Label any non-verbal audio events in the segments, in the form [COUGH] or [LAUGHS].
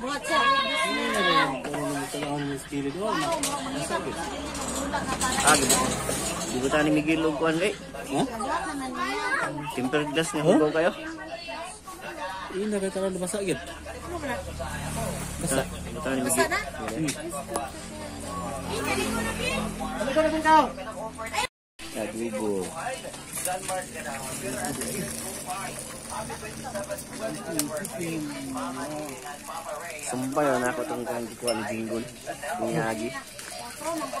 Buhat siya. Ah, ba tayo ni Miguel og kuan kay? Ha? Tempered glass nga hugaw kayo? Ini na kaya talaga basa gid. Basta. Di ba tayo ni Miguel? Adubo. Sumpah yun ako itong kang kuha ni Bingon. Niyagi. Kaluto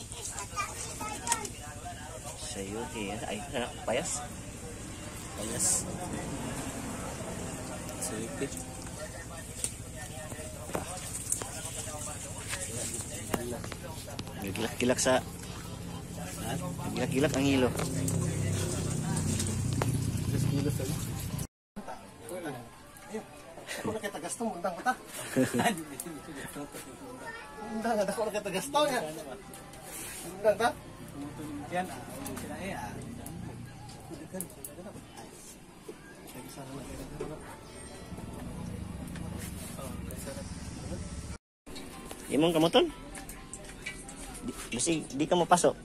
Sa'yo, eh. Ay, payas. Payas. Sige. Gilak-gilak sa... Gilak-gilak ang hilo. Ako na kita gasto, undang ko ta. [LAUGHS] Undang, ako na kita gasto ya. Undang ta. Yan ah, sila eh ah. Imong kamoton? Di, basi, di ka mapasok.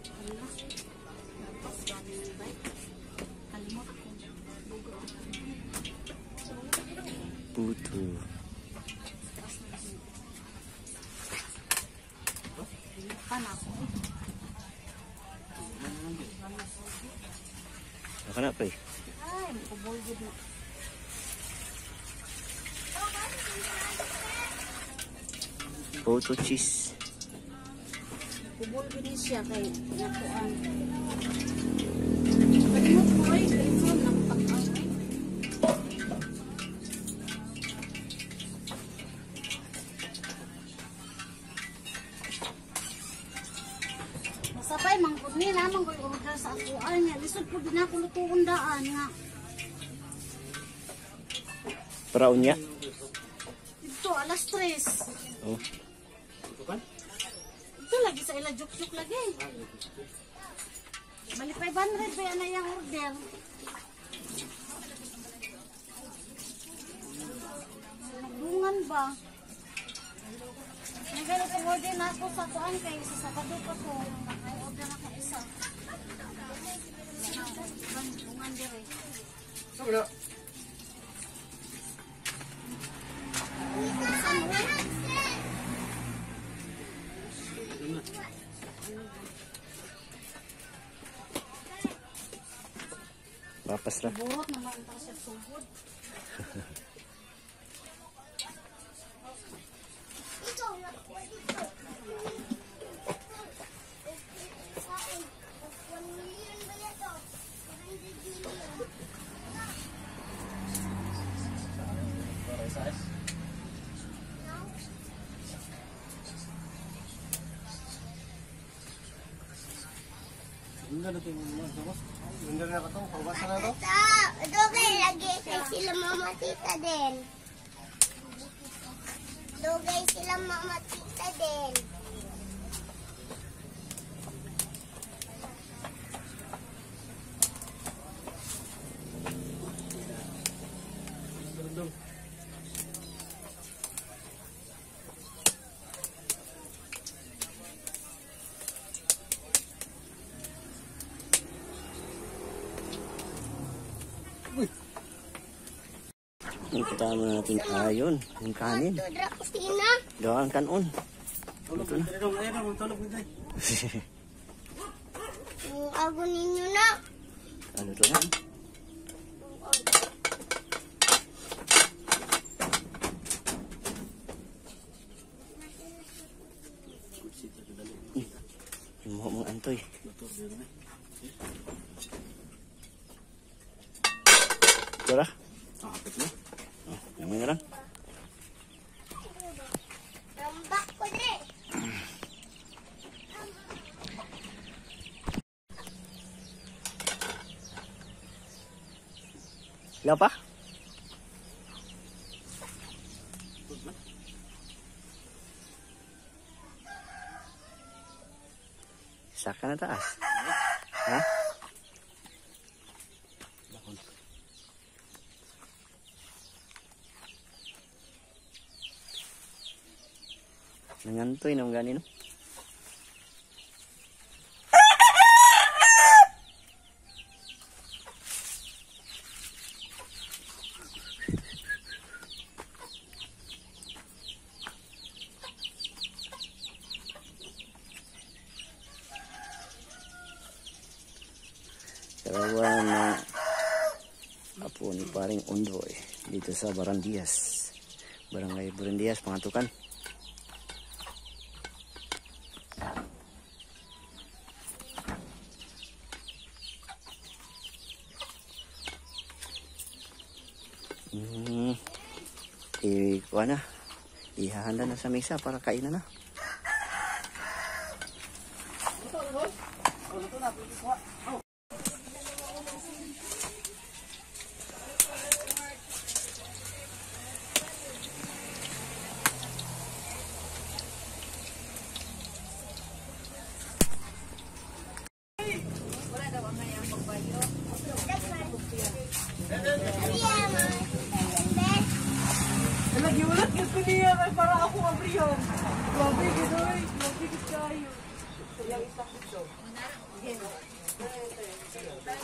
Puto. Ako na, pre. Ay, makubol gud mo. Photo cheese. Kubol ni siya kay nakuan. Kalimot ko ay ito ng pag-ang ay. Masabay mangkod ni lamang ko order sa ako ay nga lisod ko din ako lutuon daan nga. Para unya. Ito alas 3. Oh. Ila juk-juk lagi. Bali 500 ba yan na yung order? Nagdungan ba? Nagano ko order na ako sa kuan kay sa Sabado pa ko. Naka-order na ka isa. Nagdungan dire. Sabi Papas ra. Burot naman ito sa sugod. [LAUGHS] Undang na ka to, pagbasa na to. Ito, okay, lagi kay sila mama tita din. Dugay sila mama tita din. Kita mo natin ayon, yung kanin. Kusina. Gawang kanon. Tulog na. [LAUGHS] Ago ninyo na. ano to na? Yung mo mong antoy. Tara. Kapit na. Oh, Yaman na lang. Rambak ko din. Wala pa? Saka na taas. Ha? Nangantoy na gani no? Karawan na apo ni paring Ondoy dito sa Barandias. Barangay Barandias, pangatukan. Kuha na. Ihahanda na sa mesa para kainan na. Nagiulat ka ko niya kay para ako abriyon. Grabe gidoy, grabe gid kayo. Yang isa ko. Yes.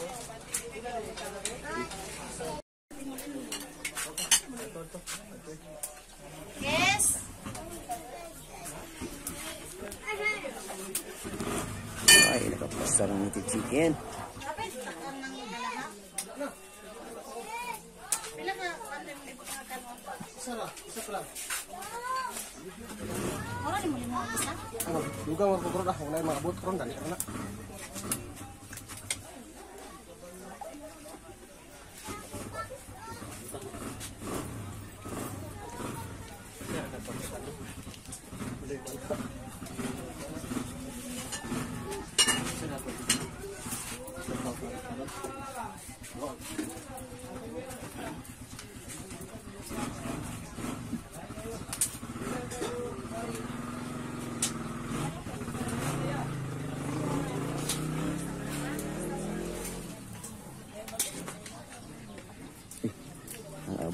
Ay, nakapasar ng niti chicken. Kapit takam nang dalaha. Pila ka kanto mo ibang mga kanon? Isa na. Isa pa lang. Ora ni mo limo ang isa. Ano, dugang mo ko na. Huwag na yung mga abot. Karoon, dali ka na.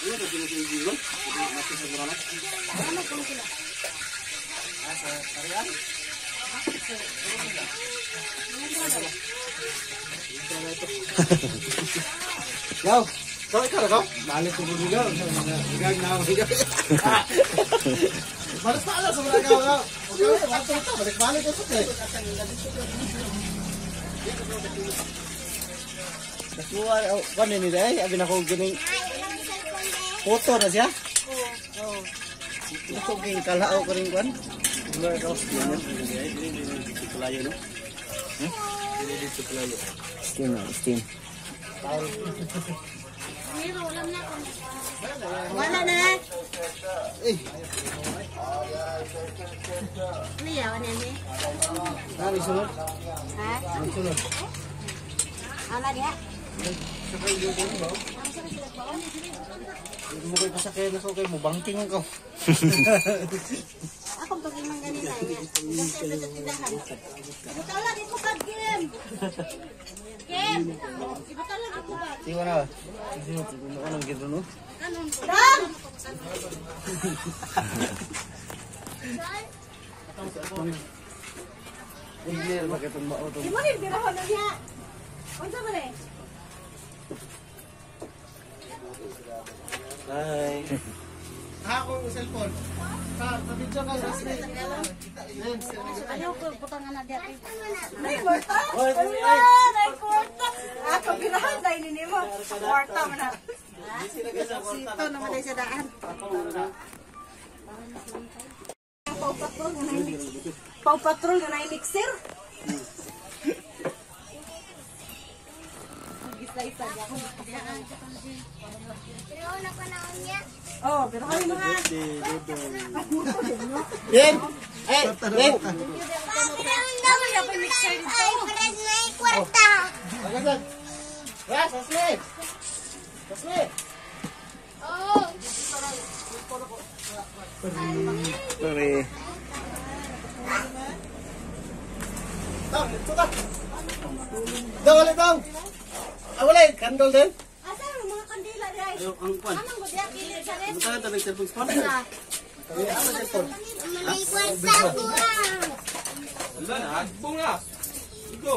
Yaw, gay ka na daw. Balik ko buligaw. Higag na ako, higag. Balik pa alam sa mga gawa ka. Okay, wato ka. Balik-balik ka sa Nasuwa, oh, kano ni Day? Abi na ko gining photo na siya? Oo. Oh. Ito king kalao ko rin kwan. Steam na, steam. Pero wala na ako. Wala na. Ano yaw, ano yan eh? Ano sunod? Ha? Ano sunod? Ano diha? Hindi mo kayo pasakyan ako kayo mo. Banking ko. Ako pag imang ganina niya. Kasi ito sa tindahan. Ibutala di ko bad game. Game. Ibutala di ko bad. Siwa na. Sino? Ano ka nang gito no? Kanon ko. Dam! Engineer, bakit ang mao to? Di mo rin birahon na niya. Unsa man eh? Hi. Ako yung cellphone. Sa, sa video ka, Rasmi. Ayaw ko butangan na diha. Nay, kwarta? Nay, kwarta. Ako birahon dahil nini mo. Kwarta mo na. Sito naman ay sa daan. Pau patrol na Pau patrol na mixer. Isa-isa di ako. Pero na pa na niya. Oh, birahon mo nga. Yen! Eh, ang dami na pa mixer dito? Ay, parang may kwarta. Magasan! Ras, Rasmi! Rasmi! Oh. Sorry. Tang, ito ka! Daw, ulit tang! Ah, wala eh, candle din? Asa ang? Ang kwan. Amang ko diha kilit sa res. Ano ka tabi cellphone kwarta ko ah. Wala na, hagbong na. Go.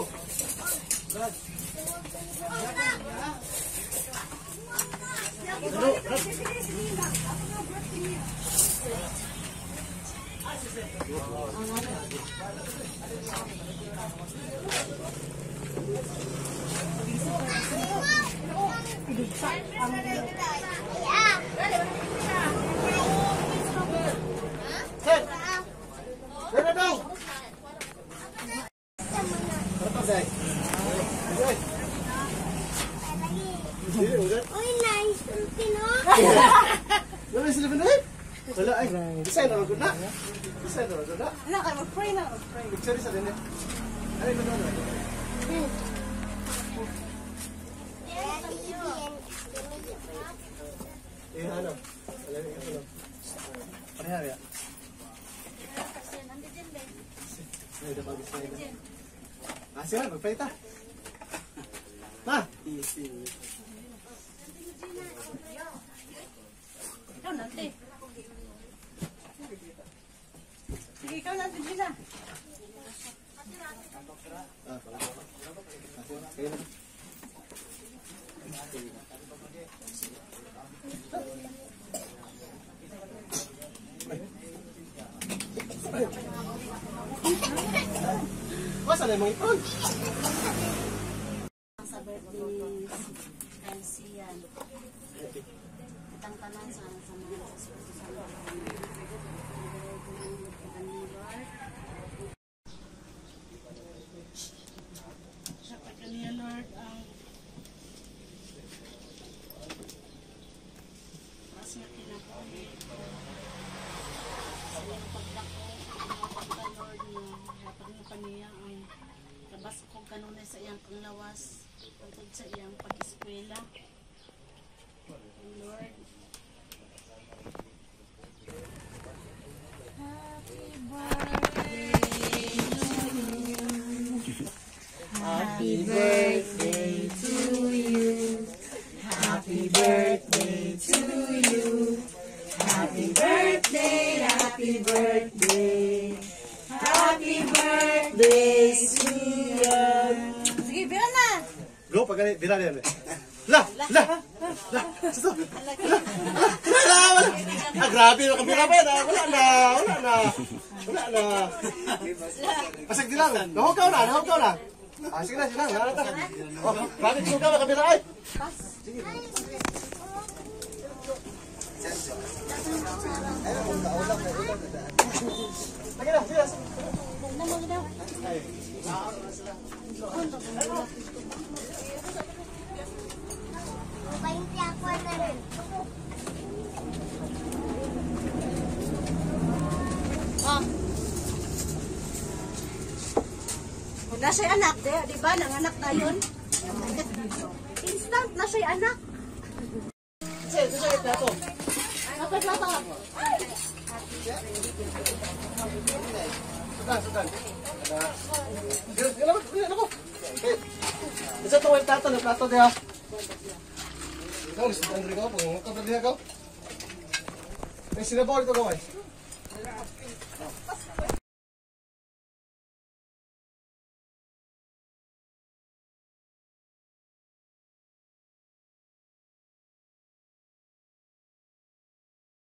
Sir, ano? Ano pa, Day? Enjoy! Dili, ugat. Uy, nice. Pino. Wala sila pinuhin? Wala ay. Design na magod na. Design na magod na. Ano kayo mag-pray na, mag-pray. Picture sa din eh. Eh, ano? Wala na ano. Pareha ya. Ay, dapat gusto nila. Ah, sila, magpaita. Ma! Ikaw natin. Sige, ikaw natin sila. Ah, Kayo na. Yung mga ipon? Sa birthday. LC yan. Itang tanan sa sa mga sa sa Dapat kaniya Lord ang mas na. Sa iyong pagdako, ang mo, dapat mo kaniya ang labas ko kanunay sa iyang panglawas tungkol sa iyang pag-eskwela. Lord. Happy birthday Happy birthday to you. Happy birthday to you. Happy birthday, happy birthday. Pag bila yan eh. La! La! La! Suso! La! La! La! Wala! Ah, grabe yung kabila pa yan ah. Wala na! Wala na! Wala na! Pasag di lang. Nahukaw na! Nahukaw na! Ah, sige na, sige na. Wala na. Oh, bakit suka ba kabila ay? Sige. Lagi na, sige. Namang daw. Painti ako na rin. Oh. Na siya anak, di, di ba? Nanganak na yun. Instant na siya anak. Sige, sige, plato. Dapat na ba? Sudan, sudan. Gila, ako. Okay. Isa to yung plato, yung plato diha. Ikaw, gusto ko rin ko, pag ka pa diha ko. May sinabaw ito gawin.